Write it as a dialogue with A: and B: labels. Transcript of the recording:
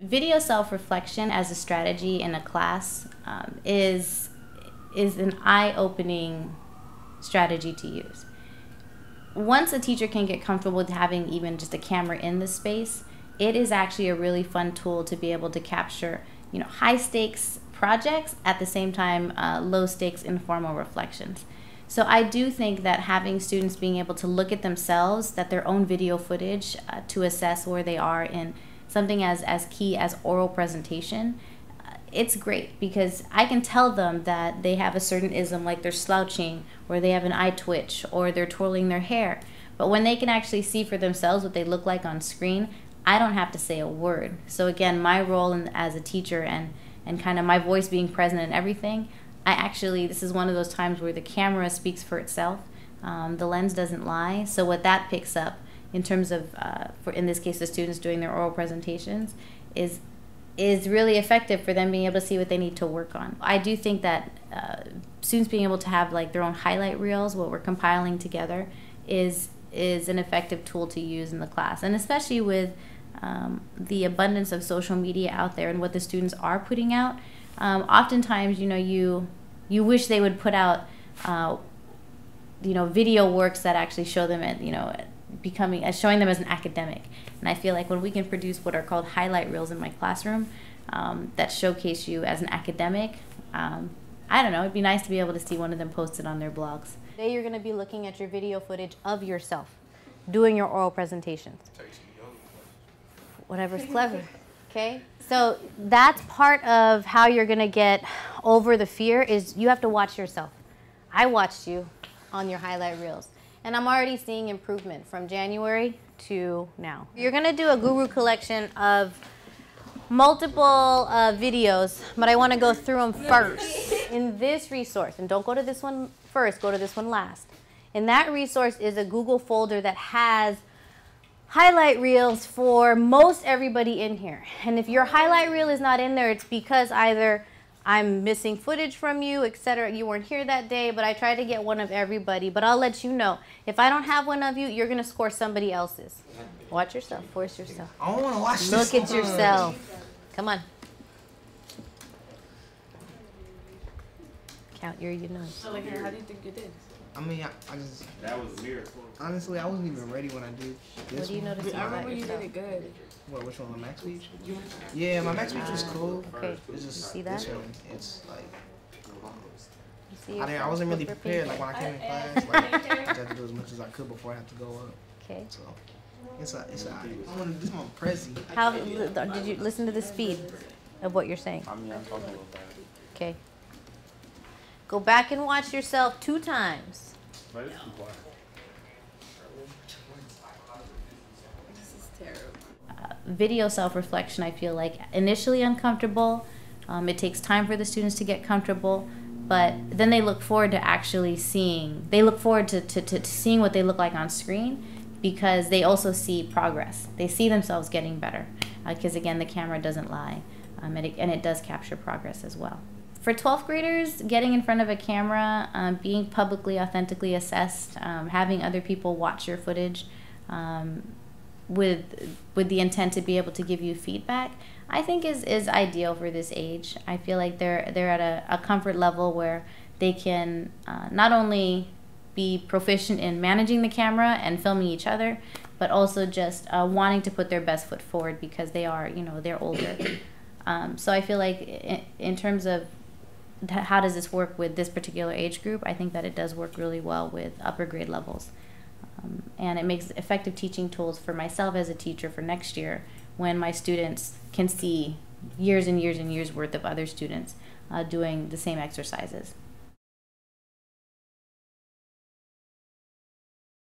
A: Video self-reflection as a strategy in a class um, is is an eye-opening strategy to use. Once a teacher can get comfortable with having even just a camera in the space, it is actually a really fun tool to be able to capture, you know, high stakes projects at the same time uh, low stakes informal reflections. So I do think that having students being able to look at themselves, that their own video footage uh, to assess where they are in something as, as key as oral presentation, uh, it's great because I can tell them that they have a certain ism like they're slouching or they have an eye twitch or they're twirling their hair. But when they can actually see for themselves what they look like on screen, I don't have to say a word. So again, my role in, as a teacher and, and kind of my voice being present in everything, I actually, this is one of those times where the camera speaks for itself. Um, the lens doesn't lie. So what that picks up in terms of, uh, for in this case, the students doing their oral presentations, is is really effective for them being able to see what they need to work on. I do think that uh, students being able to have like their own highlight reels, what we're compiling together, is is an effective tool to use in the class, and especially with um, the abundance of social media out there and what the students are putting out. Um, oftentimes, you know, you you wish they would put out, uh, you know, video works that actually show them at you know becoming as showing them as an academic. And I feel like when we can produce what are called highlight reels in my classroom um, that showcase you as an academic, um, I don't know, it'd be nice to be able to see one of them posted on their blogs. Today you're going to be looking at your video footage of yourself doing your oral presentations. Whatever's clever. Okay? So that's part of how you're going to get over the fear is you have to watch yourself. I watched you on your highlight reels. And I'm already seeing improvement from January to now. You're gonna do a guru collection of multiple uh, videos, but I wanna go through them first. In this resource, and don't go to this one first, go to this one last. In that resource is a Google folder that has highlight reels for most everybody in here. And if your highlight reel is not in there, it's because either I'm missing footage from you, etc. You weren't here that day, but I tried to get one of everybody. But I'll let you know. If I don't have one of you, you're going to score somebody else's. Watch yourself. Force yourself.
B: I don't want to watch
A: Look
B: this.
A: at yourself. Come on. Count your you know.
C: So, like, how do you think you did?
B: I mean, I, I just
D: That was a miracle.
B: honestly, I wasn't even ready when I did this
A: What do you
B: one.
A: notice
C: I
A: about
C: remember you did it good.
B: What? Which one? My max speech? Yeah, my max speech was ah, cool.
A: Okay.
B: It's
A: You
B: just
A: see
B: this
A: that?
B: one. It's like
A: You see
B: I, didn't, I wasn't really prepared. Like when I came in class, like I had to do as much as I could before I had to go up.
A: Okay.
B: So it's a, it's a, I want to. This is my prezi.
A: How did you listen to the speed of what you're saying?
D: I mean, I'm talking about that.
A: Okay. Go back and watch yourself two times.
D: But too quiet.
C: This is terrible.
A: video self-reflection i feel like initially uncomfortable um, it takes time for the students to get comfortable but then they look forward to actually seeing they look forward to, to, to, to seeing what they look like on screen because they also see progress they see themselves getting better because again the camera doesn't lie um, and, it, and it does capture progress as well for 12th graders getting in front of a camera um, being publicly authentically assessed um, having other people watch your footage um, with with the intent to be able to give you feedback i think is is ideal for this age. I feel like they're they're at a, a comfort level where they can uh, not only be proficient in managing the camera and filming each other but also just uh, wanting to put their best foot forward because they are you know they're older. Um, so i feel like in, in terms of how does this work with this particular age group i think that it does work really well with upper grade levels um, and it makes effective teaching tools for myself as a teacher for next year when my students can see years and years and years worth of other students uh, doing the same exercises.